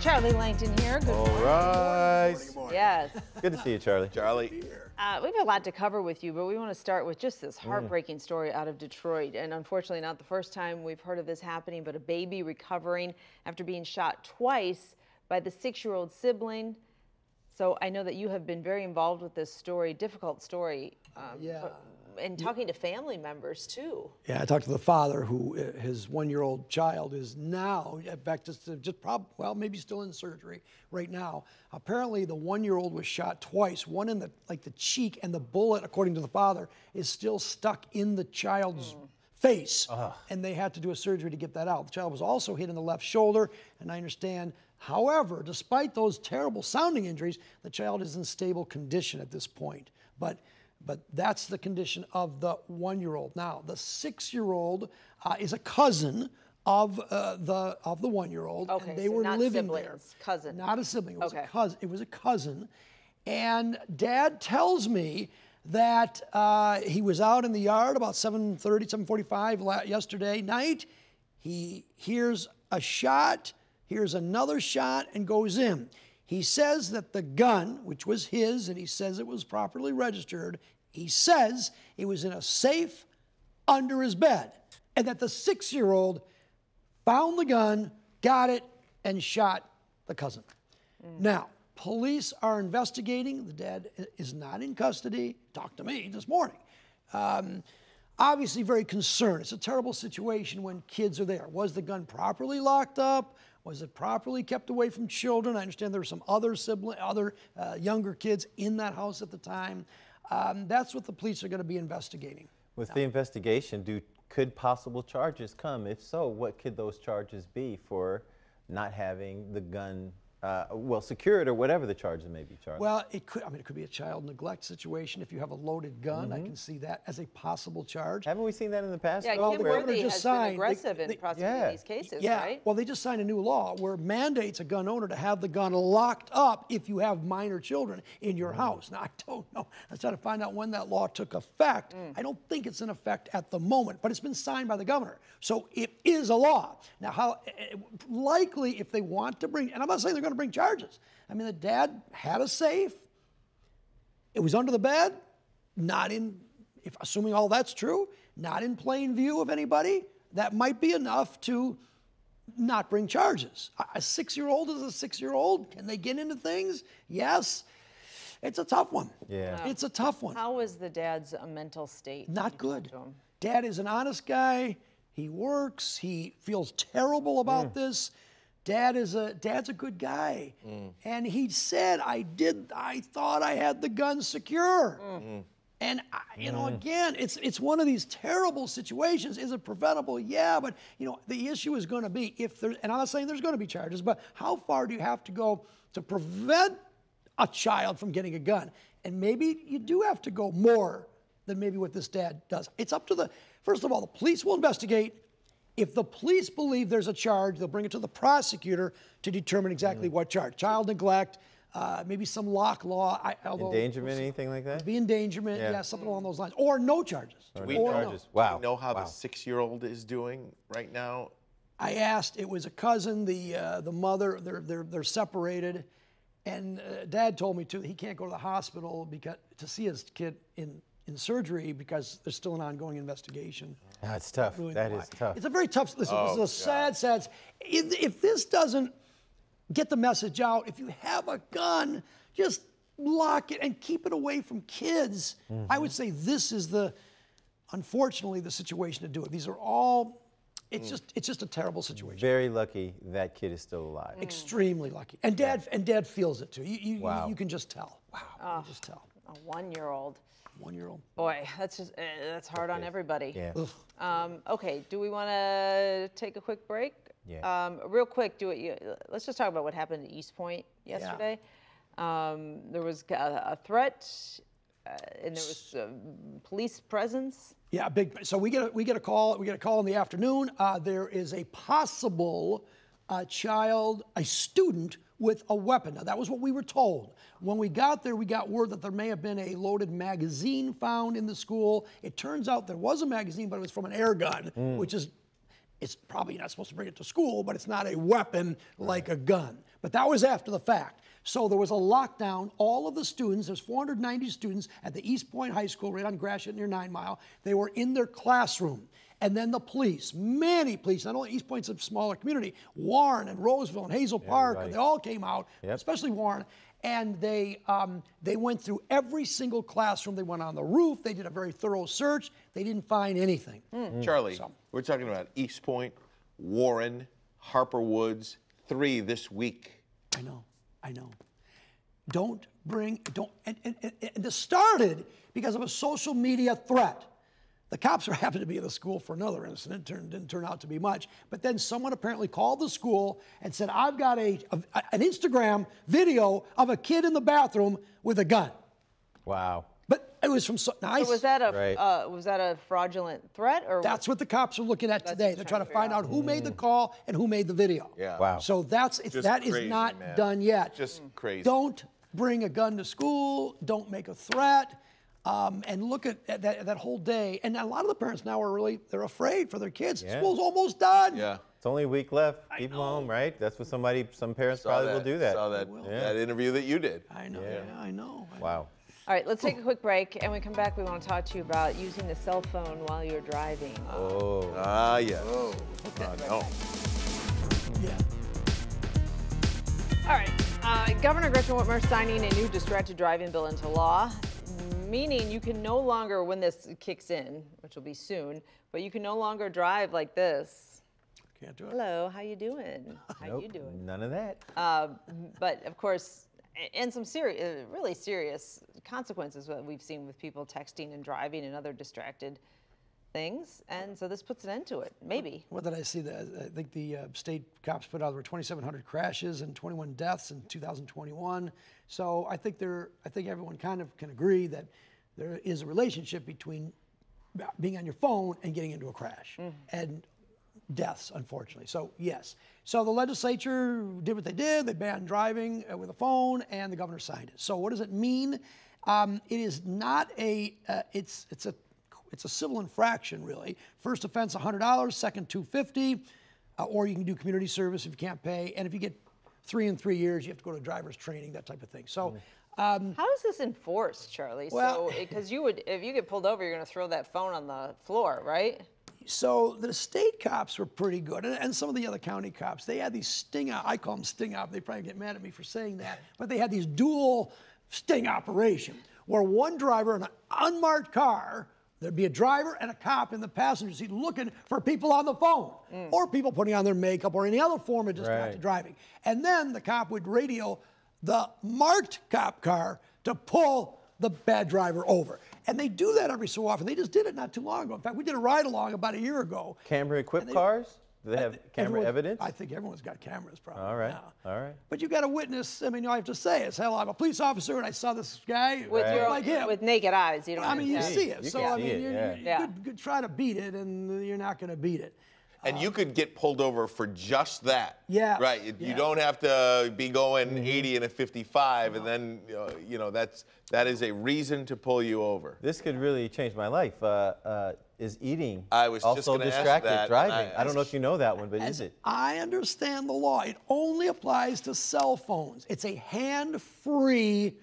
Charlie Langton here. Good All morning. right. Yes. Good to see you, Charlie. Charlie. Uh, we have a lot to cover with you, but we want to start with just Mm. this heartbreaking story out of Detroit. And unfortunately, not the first time we've heard of this happening, but a baby recovering after being shot twice by the six year old sibling. So I know that you have been very involved with this story, difficult story. Um, Yeah. But- And talking to family members too. Yeah, I talked to the father who uh, his one-year-old child is now back to just, uh, just prob well maybe still in surgery right now. Apparently, the one-year-old was shot twice, one in the like the cheek, and the bullet, according to the father, is still stuck in the child's hmm. face, uh-huh. and they had to do a surgery to get that out. The child was also hit in the left shoulder, and I understand. However, despite those terrible sounding injuries, the child is in stable condition at this point. But but that's the condition of the one-year-old. Now, the six-year-old uh, is a cousin of uh, the of the one-year-old, Okay, and they so were not living there. siblings, cousin. Not a sibling. It was Okay. a cousin. It was a cousin, and Dad tells me that uh, he was out in the yard about 7:30, 7:45 la- yesterday night. He hears a shot, hears another shot, and goes in. He says that the gun, which was his, and he says it was properly registered, he says it was in a safe under his bed, and that the six year old found the gun, got it, and shot the cousin. Now, police are investigating. The dad is not in custody. Talked to me this morning. Um, obviously, very concerned. It's a terrible situation when kids are there. Was the gun properly locked up? Was it properly kept away from children? I understand there were some other sibling, other uh, younger kids in that house at the time. Um, that's what the police are going to be investigating. With the investigation, do could possible charges come? If so, what could those charges be for not having the gun, uh, well, secured or whatever the charges may be, Charlie? Well, it could. I mean, it could be a child neglect situation. If you have a loaded gun, I can see that as a possible charge. Haven't we seen that in the past? Yeah, though, Kym where- governor Worthy just has signed- been they- aggressive in prosecuting Yeah. these cases, yeah. right? Well, they just signed a new law where mandates a gun owner to have the gun locked up if you have minor children in your house. Now, I don't know. I was trying to find out when that law took effect. I don't think it's in effect at the moment, but it's been signed by the governor. So it is a law. Now, how eh, likely if they want to bring, and I'm not saying they're going to bring charges. I mean, the dad had a safe. It was under the bed, not in, if assuming all that's true, not in plain view of anybody. That might be enough to not bring charges. A- A six-year-old is a six-year-old. Can they get into things? Yes. It's a tough one. Yeah. It's a tough one. How was the dad's uh, mental state? Not good. Dad is an honest guy. He works. He feels terrible about Mm. this. Dad is a dad's a good guy, Mm. and he said, "I did. I thought I had the gun secure." Mm. And I, you know, again, it's it's one of these terrible situations. Is it preventable? Yeah, but you know, the issue is going to be if there. And I'm not saying there's going to be charges, but how far do you have to go to prevent a child from getting a gun? And maybe you do have to go more than maybe what this dad does. It's up to the. First of all, the police will investigate. If the police believe there's a charge, they'll bring it to the prosecutor to determine exactly what charge. Child neglect, uh, maybe some lock law. I, although Endangerment, anything like that? be endangerment, Yeah. yeah. something along those lines, or no charges. Or We no know, charges. Wow. Do we know how Wow. the six-year-old is doing right now. I asked. It was a cousin. The uh, the mother. They're they're they're separated, and uh, Dad told me too. He can't go to the hospital because to see his kid in in surgery because there's still an ongoing investigation. That's tough. Really That why. is tough. It's a very tough. Listen, Oh, this God. is a sad, sad. If, if this doesn't get the message out, if you have a gun, just lock it and keep it away from kids. I would say this is the, unfortunately, the situation to do it. These are all. It's Mm. just it's just a terrible situation. Very lucky that kid is still alive. Extremely lucky, and dad and dad feels it too. You you, Wow. you can just tell. Wow, you can just tell. A one-year-old. One year old. Boy, that's just uh, that's hard on everybody. Yeah. Um, okay, do we want to take a quick break? Yeah. Um, real quick, do it. You, let's just talk about what happened at Eastpointe yesterday. Um, there was a, a threat, uh, and there was um, police presence. Yeah, big. So we get a, we get a call. We get a call in the afternoon. Uh, there is a possible uh, child, a student with a weapon. Now that was what we were told. When we got there, we got word that there may have been a loaded magazine found in the school. It turns out there was a magazine, but it was from an air gun, which is It's probably not supposed to bring it to school, but it's not a weapon like a gun. But that was after the fact. So there was a lockdown. All of the students, there's 490 students at the Eastpointe High School, right on Gratiot near Nine Mile. They were in their classroom. And then the police, many police, not only Eastpointe's a smaller community, Warren and Roseville and Hazel Park, right. they all came out, Yep. especially Warren. And they, um, they went through every single classroom. They went on the roof. They did a very thorough search. They didn't find anything. Charlie, So- we're talking about Eastpointe, Warren, Harper Woods, three this week. I know, I know. Don't bring, don't, and, and, and, and this started because of a social media threat. The cops were happened to be in the school for another incident. Turned, didn't turn out to be much. But then someone apparently called the school and said, I've got a, a an Instagram video of a kid in the bathroom with a gun. Wow. But it was from, so, now I So was that a Right. uh, was that a fraudulent threat or That's what the cops are looking at That's today. They're they're trying to trying find to out who made the call and who made the video. Yeah. Wow. So that's it's, Just that is crazy, not man. done yet. Just crazy. Don't bring a gun to school. Don't make a threat. Um, and look at, at that, that whole day. And a lot of the parents now are really they're afraid for their kids. Yeah. School's almost done. Yeah. It's only a week left. Keep them home, right? That's what somebody, some parents Saw probably will do that. Saw that, Yeah. that interview that you did. I know. Yeah. Yeah, I know. Wow. All right, let's take a quick break and when we come back we want to talk to you about using the cell phone while you're driving. Oh. Ah, yes. Oh, Ah, no. Yeah. All right. Uh, Governor Gretchen Whitmer signing a new distracted driving bill into law, meaning you can no longer, when this kicks in, which will be soon, but you can no longer drive like this. Can't do it. Hello, how you doing? How Nope, you doing? None of that. Uh, but of course, and some serious, uh, really serious consequences that we've seen with people texting and driving and other distracted things. And so this puts an end to it, maybe. What did I see? The, I think the uh, state cops put out there were 2,700 crashes and 21 deaths in 2021. So I think there, I think everyone kind of can agree that there is a relationship between being on your phone and getting into a crash and deaths, unfortunately. So yes. So the legislature did what they did. They banned driving uh, with a phone, and the governor signed it. So what does it mean? Um, it is not a. Uh, it's it's a it's a civil infraction, really. First offense, $100. Second, 250 uh, Or you can do community service if you can't pay. And if you get three in three years, you have to go to driver's training, that type of thing. So, um, How is this enforced, Charlie? Well- so, because you would, if you get pulled over, you're going to throw that phone on the floor, right? so the state cops were pretty good, and, and some of the other county cops. They had these sting out. I call them sting out. They probably get mad at me for saying that, but they had these dual sting operation where one driver in an unmarked car. There'd be a driver and a cop in the passenger seat looking for people on the phone mm. or people putting on their makeup or any other form of distracted Right. driving. And then the cop would radio the marked cop car to pull the bad driver over. And they do that every so often. They just did it not too long ago. In fact, we did a ride along about a year ago. Camera equipped cars? Do they have camera evidence? I think everyone's got cameras, probably. All right. now. All right. But you got a witness. I mean, all I have to say is, hell, I'm a police officer and I saw this guy With Right. your like him. with naked eyes, you don't. I mean, you see it. You so, can I see mean, it, you're, yeah. you Yeah. could, could try to beat it and you're not going to beat it. And you could get pulled over for just that. Yeah, Right. You- yeah. You don't have to be going Mm-hmm. 80 and a 55, and then uh, you know that's that is a reason to pull you over. This could really change my life. Uh, uh, is eating I was also gonna ask distracted that, driving? I- I, don't know if you know that one, but is it? I understand the law, it only applies to cell phones. It's a hand-free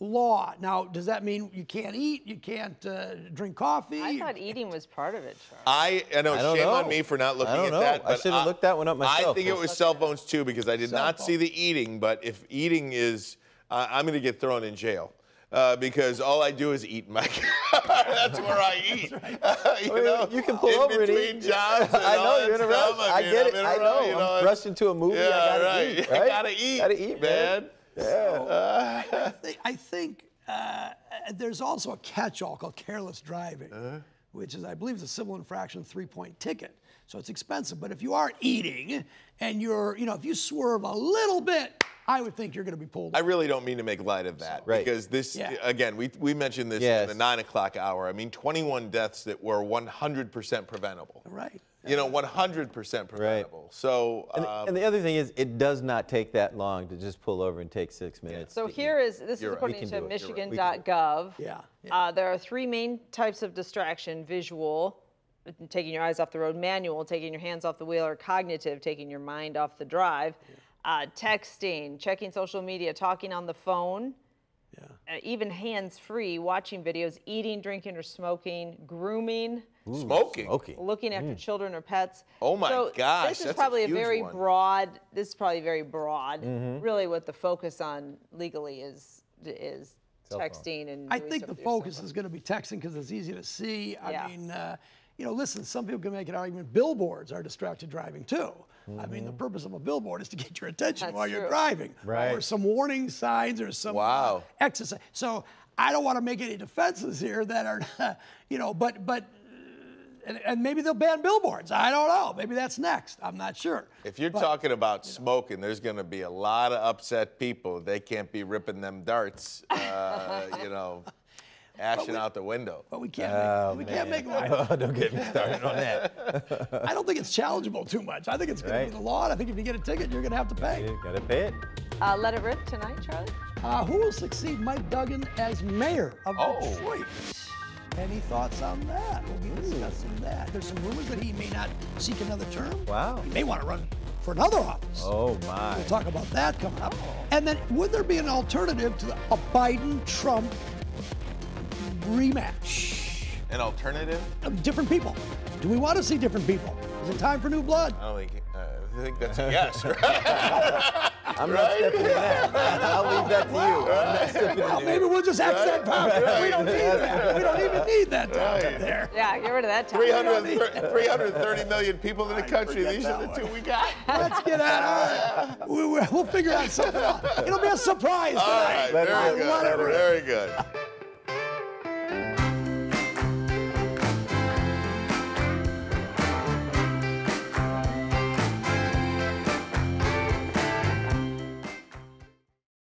law. Now, does that mean you can't eat, you can't uh, drink coffee? I thought eating was part of it, Charlie. I, I know, I don't shame on me for not I looking don't at know. that. I should've looked that one up myself. I think it was cell phones too because I did Cell not see the eating. But if eating is, uh, I'm going to get thrown in jail. Uh, because all I do is eat in my car. That's where I eat. you, Well, know, you can pull in over and eat. jobs. And I know that you're in a stuff. rush. I mean, get I'm it. in a I rush, know. you I'm it's- rushing to a movie. Yeah, I gotta right. eat. Right? gotta eat. Gotta eat, man. Yeah. I think, I think uh, there's also a catch-all called careless driving, Uh-huh. Which is, I believe, is a civil infraction three-point ticket. So it's expensive. But if you are eating and you're, you know, if you swerve a little bit, I would think you're going to be pulled. I really don't mean to make light of that Right. because this Yeah. again we, we mentioned this Yes. in the nine o'clock hour. I mean, 21 deaths that were 100% preventable. Right. You know, 100% preventable. Right. So And, um, and the other thing is, it does not take that long to just pull over and take six minutes. So to here eat. is this You're is right. According can to do right. We can do it. Michigan.gov. Yeah, yeah. Uh, there are three main types of distraction: visual, taking your eyes off the road, manual, taking your hands off the wheel, or cognitive, taking your mind off the drive. Uh, texting, checking social media, talking on the phone, Yeah. uh, even hands free, watching videos, eating, drinking, or smoking, grooming, Smoking. Okay. looking after children or pets. Oh my so gosh, This is that's a probably a, huge very one. broad. This is probably very broad. Mm-hmm. Really, what the focus on legally is is Cell phone. texting and. I think the with your cell focus is going to be texting because it's easy to see. I Yeah. mean, uh, you know, listen, some people can make an argument billboards are distracted driving too. I mean, the purpose of a billboard is to get your attention That's while you're driving. Right. Or some warning signs or some uh, Wow. exercise. So I don't want to make any defenses here that are, you know, but, but, and, and maybe they'll ban billboards. I don't know. Maybe that's next. I'm not sure. If you're But- talking about smoking, there's going to be a lot of upset people. They can't be ripping them darts, uh, you know, ashing out the window. But we can't. Oh, make, we can't man. make law. Oh, don't get me started on that. I don't think it's challengeable too much. I think it's going Right. to be the law. And I think if you get a ticket, you're going to have to pay. You gotta pay it. Uh, let it rip tonight, Charlie. Uh, who will succeed Mike Duggan as mayor of Oh. Detroit? Any thoughts on that? We'll be discussing that. There's some rumors that he may not seek another term. Wow. He may want to run for another office. Oh my. We'll talk about that coming up. And then, would there be an alternative to a Biden-Trump rematch? An alternative? Of different people. Do we want to see different people? Is it time for new blood? I don't think. Uh, I think that's a yes. Right? I'm not stepping in that. I'll leave that to you. I'm not stepping Well, in maybe we'll just accent power. We don't need that. We don't even need that time up there. Yeah, get rid of that time. 330, 330 million people in the country. These are the that two we got. Let's get out of it. We, we, we'll figure out something else. It'll be a surprise All tonight. right. Very good. Very good.